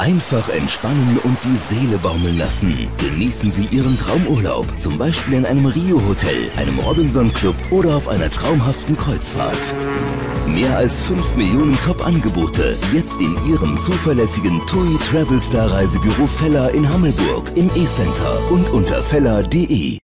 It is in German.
Einfach entspannen und die Seele baumeln lassen. Genießen Sie Ihren Traumurlaub, zum Beispiel in einem Rio-Hotel, einem Robinson-Club oder auf einer traumhaften Kreuzfahrt. Mehr als 5 Millionen Top-Angebote jetzt in Ihrem zuverlässigen TUI Travel Star Reisebüro Feller in Hammelburg, im E-Center und unter feller.de.